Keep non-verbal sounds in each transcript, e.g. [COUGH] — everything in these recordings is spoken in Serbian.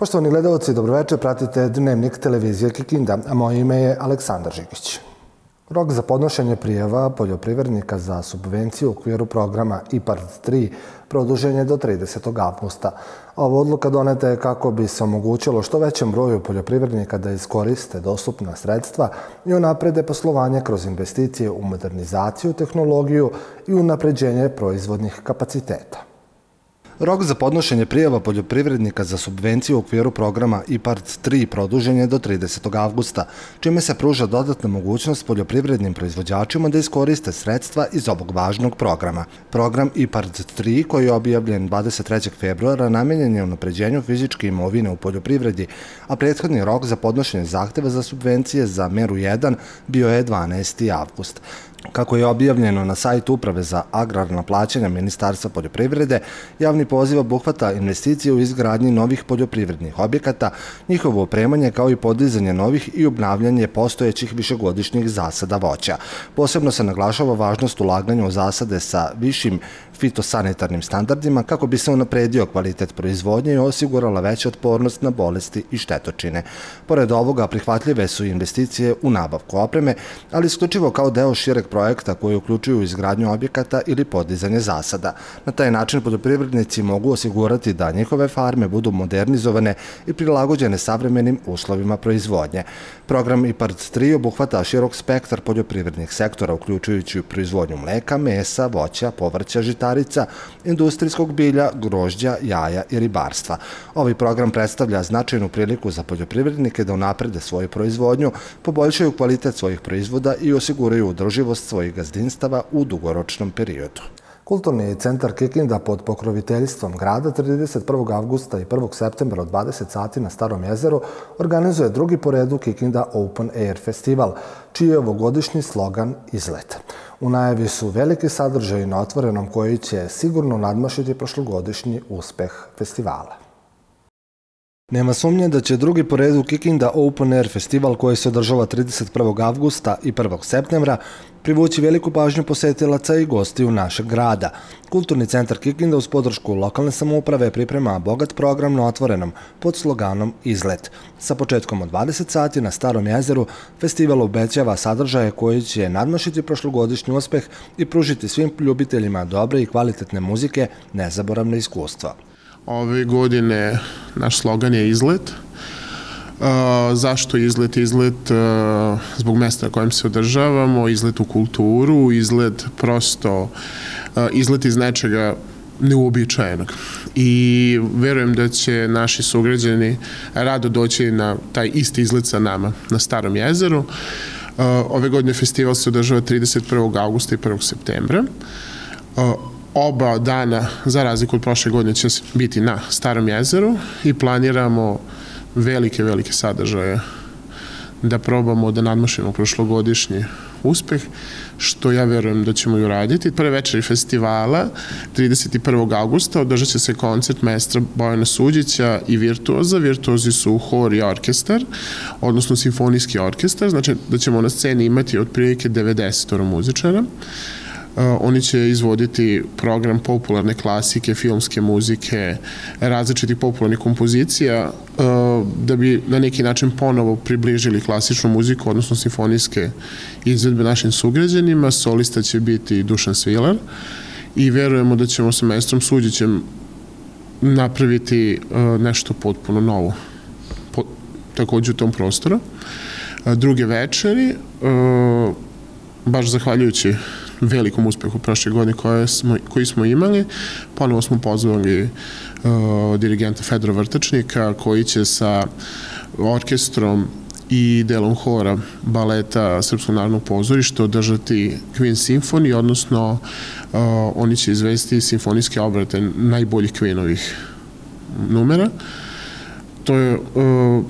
Poštovani gledalci, dobroveče, pratite Dnevnik televizije Kikinda, a moje ime je Aleksandar Žigić. Rok za podnošenje prijeva poljoprivrednika za subvenciju u okviru programa IPARD 3 produžen je do 30. avgusta. Ova odluka doneta je kako bi se omogućilo što većem broju poljoprivrednika da iskoriste dostupna sredstva i unaprede poslovanje kroz investicije u modernizaciju, tehnologiju i unapređenje proizvodnih kapaciteta. Rok za podnošenje prijava poljoprivrednika za subvenciju u okviru programa IPART 3 produžen je do 30. avgusta, čime se pruža dodatna mogućnost poljoprivrednim proizvođačima da iskoriste sredstva iz ovog važnog programa. Program IPART 3, koji je objavljen 23. februara, namenjen je napređenju fizičke imovine u poljoprivredi, a prethodni rok za podnošenje zahteva za subvencije za meru 1 bio je 12. avgust. Kako je objavljeno na sajtu Uprave za agrarna plaćanja Ministarstva poljoprivrede, javni poziv obuhvata investicije u izgradnji novih poljoprivrednih objekata, njihovo opremanje kao i podizanje novih i obnavljanje postojećih višegodišnjih zasada voća. Posebno se naglašava važnost ulaganja u zasade sa višim fitosanitarnim standardima kako bi se unapredio kvalitet proizvodnje i osigurala veća otpornost na bolesti i štetočine. Pored ovoga, prihvatljive su investicije u nabavku opreme, ali isključivo kao deo šireg projekta koji uključuju izgradnju objekata ili podizanje zasada. Na taj način poljoprivrednici mogu osigurati da njihove farme budu modernizovane i prilagođene savremenim uslovima proizvodnje. Program IPARD 3 obuhvata širok spektar poljoprivrednih sektora, uključujući proizvodnju mleka, mesa, voća, povrća, žitarica, industrijskog bilja, grožđa, jaja i ribarstva. Ovaj program predstavlja značajnu priliku za poljoprivrednike da unaprede svoju proizvodnju, poboljšaju kvalitet svojih proizvoda i osiguraju udrživost svojih gazdinstava u dugoročnom periodu. Kulturni centar Kikinda pod pokroviteljstvom grada 31. avgusta i 1. septembra od 20 sati na Starom jezeru organizuje drugi po redu Kikinda Open Air Festival, čiji je ovogodišnji slogan Izlet. U najavi su veliki sadržaj na otvorenom koji će sigurno nadmašiti prošlogodišnji uspeh festivala. Nema sumnje da će drugi po redu Kikinda Open Air festival koji se održava 31. avgusta i 1. septembra privući veliku pažnju posetilaca i gostiju našeg grada. Kulturni centar Kikinda uz podršku lokalne samouprave priprema bogat program na otvorenom pod sloganom Izlet. Sa početkom od 20 sati na Starom jezeru festival obećava sadržaje koji će nadmašiti prošlogodišnji uspeh i pružiti svim ljubiteljima dobre i kvalitetne muzike nezaboravne iskustva. Ove godine naš slogan je izlet. Uh, zašto izlet? Izlet uh, zbog mesta na kojem se održavamo, izlet u kulturu, izlet prosto, uh, izlet iz nečega neuobičajenog. I verujem da će naši sugrađani rado doći na taj isti izlet sa nama na Starom jezeru. Uh, ove godine festival se održava 31. augusta i 1. septembra. Oba dana, za razliku od prošle godine, će biti na Starom jezeru i planiramo velike, velike sadržaje da probamo da nadmašimo prošlogodišnji uspeh, što ja verujem da ćemo i uraditi. Prve večeri festivala, 31. augusta, održat će se koncert mestra Bojana Suđića i Virtuoza. Virtuozi su hor i orkestar, odnosno simfonijski orkestar, znači da ćemo na sceni imati otprilike 90 muzičara. Oni će izvoditi program popularne klasike, filmske muzike, različitih popularnih kompozicija da bi na neki način ponovo približili klasičnu muziku, odnosno simfonijske izvedbe našim sugrađanima. Solista će biti Dušan Svilar i verujemo da ćemo sa maestrom Suđićem napraviti nešto potpuno novo takođe u tom prostoru. Druge večeri, baš zahvaljujući velikom uspehu prošle godine koje smo, koji smo imali. Ponovo smo pozvali uh, dirigenta Fedora Vrtačnika koji će sa orkestrom i delom hora baleta Srpskog narodnog pozorišta održati Queen Symphony, odnosno uh, oni će izvesti simfonijske obrate najboljih Queenovih numera. To je uh,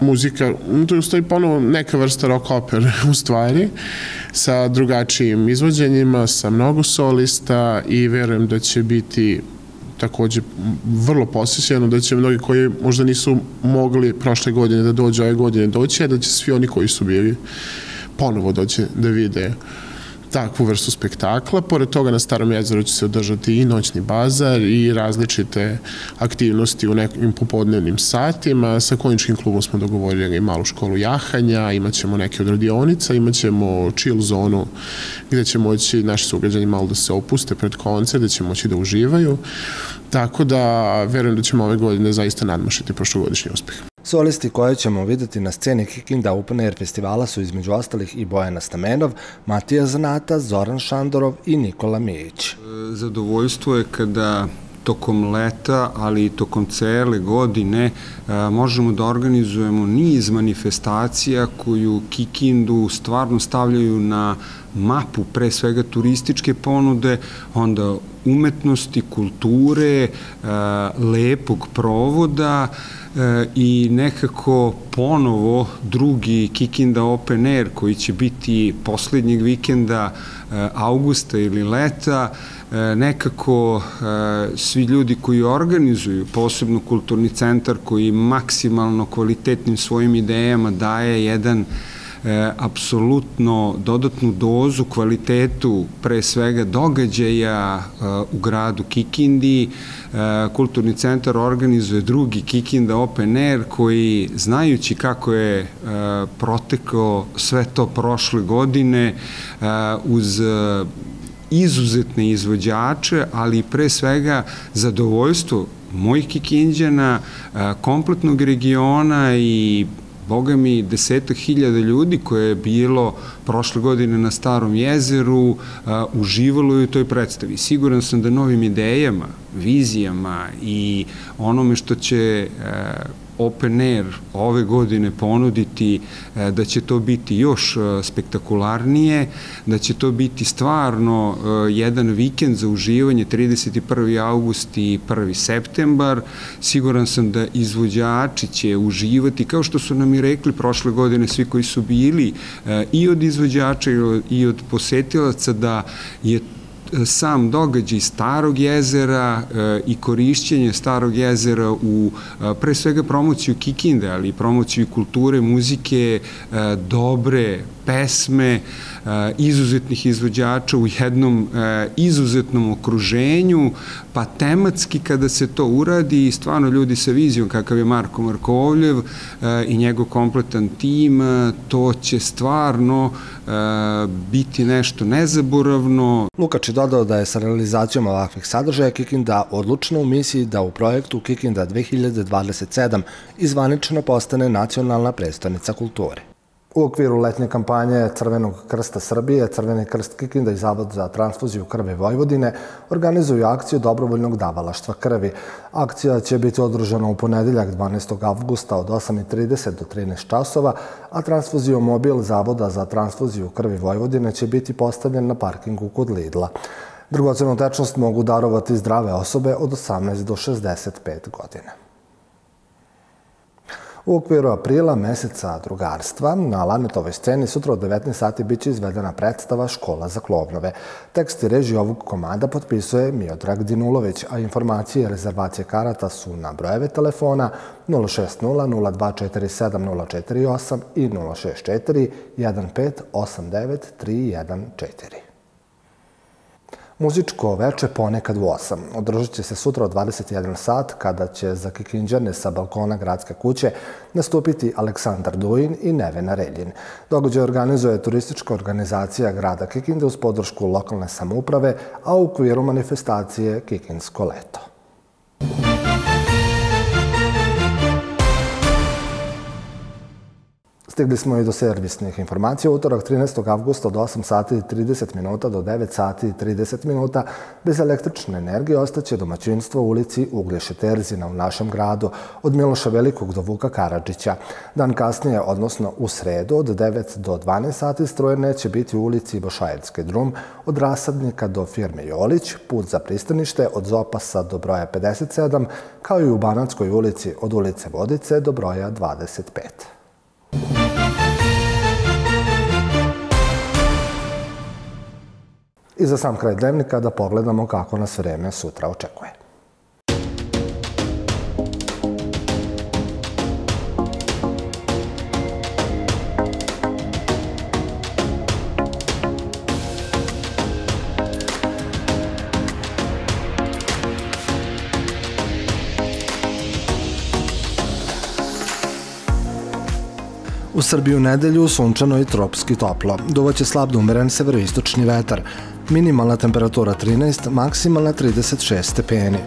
muzika, to je u stvari ponovo neka vrsta rock opere [LAUGHS] u stvari, sa drugačijim izvođenjima, sa mnogo solista i verujem da će biti takođe vrlo posjećeno, da će mnogi koji možda nisu mogli prošle godine da dođe ove godine doći, a da će svi oni koji su bili ponovo doći da vide takvu vrstu spektakla. Pored toga na Starom jezeru će se održati i noćni bazar i različite aktivnosti u nekim popodnevnim satima. Sa Konjičkim klubom smo dogovorili malu školu jahanja, imaćemo neke od radionica, imaćemo chill zonu gde će moći naši sugrađani malo da se opuste pred koncert, gde će moći da uživaju. Tako da verujem da ćemo ove godine zaista nadmašiti prošlogodišnji uspeh. Solisti koje ćemo videti na sceni Kikinda Open Air festivala su između ostalih i Bojana Stamenov, Matija Zanata, Zoran Šandorov i Nikola Mijić. E, zadovoljstvo je kada tokom leta, ali i tokom cele godine e, možemo da organizujemo niz manifestacija koju Kikindu stvarno stavljaju na mapu pre svega turističke ponude, onda umetnosti, kulture, e, lepog provoda e, i nekako ponovo drugi Kikinda Open Air koji će biti poslednjeg vikenda augusta ili leta, nekako svi ljudi koji organizuju, posebno kulturni centar koji maksimalno kvalitetnim svojim idejama daje jedan e, apsolutno dodatnu dozu kvalitetu pre svega događaja e, u gradu Kikindi. E, kulturni centar organizuje drugi Kikinda Open Air koji znajući kako je e, protekao sve to prošle godine uz izuzetne izvođače, ali pre svega zadovoljstvo mojih kikinđana, kompletnog regiona i boga mi, deseta hiljada ljudi koje je bilo prošle godine na Starom jezeru, a, uživalo je u toj predstavi. Siguran sam da novim idejama, vizijama i onome što će a, open air ove godine ponuditi e, da će to biti još e, spektakularnije, da će to biti stvarno e, jedan vikend za uživanje 31. august i 1. septembar. Siguran sam da izvođači će uživati, kao što su nam i rekli prošle godine svi koji su bili i od izvođača i od posetilaca da je sam događaj Starog jezera e, i korišćenje Starog jezera u e, pre svega promociju Kikinde, ali i promociju kulture, muzike, e, dobre, pesme, izuzetnih izvođača u jednom izuzetnom okruženju, pa tematski kada se to uradi, stvarno ljudi sa vizijom kakav je Marko Markovljev i njegov kompletan tim, to će stvarno biti nešto nezaboravno. Lukač je dodao da je sa realizacijom ovakvih sadržaja Kikinda odlučna u misiji da u projektu Kikinda 2027 izvanično postane nacionalna predstavnica kulture. U okviru letnje kampanje Crvenog krsta Srbije, Crveni krst Kikinda i Zavod za transfuziju krvi Vojvodine organizuju akciju dobrovoljnog davalaštva krvi. Akcija će biti održana u ponedeljak 12. avgusta od 8.30 do 13 časova, a transfuzio mobil Zavoda za transfuziju krvi Vojvodine će biti postavljen na parkingu kod Lidla. Drugocenu tečnost mogu darovati zdrave osobe od 18 do 65 godine. U okviru aprila meseca drugarstva na Lanetovoj sceni sutra od 19 sati biće izvedena predstava Škola za klovnove. Tekst i režiju ovog komada potpisuje Miodrag Dinulović, a informacije i rezervacije karata su na brojeve telefona 060 0247 048 i 064 1589 314. Muzičko veče ponekad u 8. Održat će se sutra od 21 sat kada će za Kikinđane sa balkona gradske kuće nastupiti Aleksandar Duin i Nevena Reljin. Događaj organizuje turistička organizacija grada Kikinde uz podršku lokalne samuprave, a u okviru manifestacije Kikinsko leto. Stigli smo i do servisnih informacija. Utorak 13. avgusta od 8 sati i 30 minuta do 9 sati i 30 minuta bez električne energije ostaće domaćinstvo u ulici Uglješe Terzina u našem gradu od Miloša Velikog do Vuka Karadžića. Dan kasnije, odnosno u sredu od 9 do 12 sati stroje neće biti u ulici Bošajerske drum od Rasadnika do firme Jolić, put za pristanište od Zopasa do broja 57, kao i u Banatskoj ulici od ulice Vodice do broja 25. I za sam kraj dnevnika da pogledamo kako nas vreme sutra očekuje. U Srbiji u nedelju sunčano i tropski toplo. Duvaće slab do umeren severoistočni vetar. Minimalna temperatura 13, maksimalna 36 stepeni.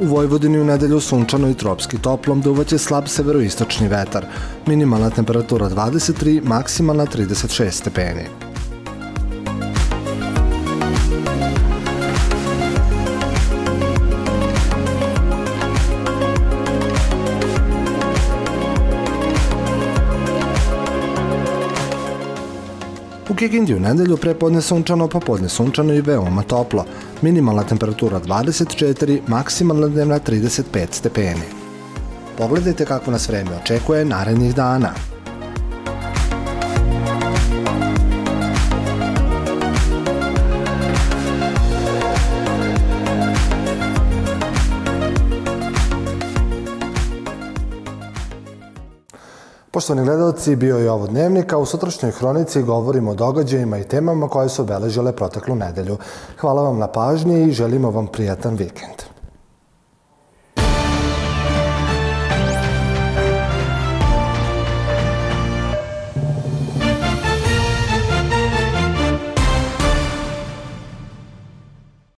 U Vojvodini u nedelju sunčano i tropski toplom duvaće slab severoistočni vetar. Minimalna temperatura 23, maksimalna 36 stepeni. U Kikindi u nedelju prepodne sunčano, popodne sunčano i veoma toplo. Minimalna temperatura 24, maksimalna dnevna 35 stepeni. Pogledajte kako nas vreme očekuje narednih dana. Poštovani gledalci, bio je ovo dnevnik, a u sutrašnjoj hronici govorimo o događajima i temama koje su obeležile proteklu nedelju. Hvala vam na pažnji i želimo vam prijatan vikend.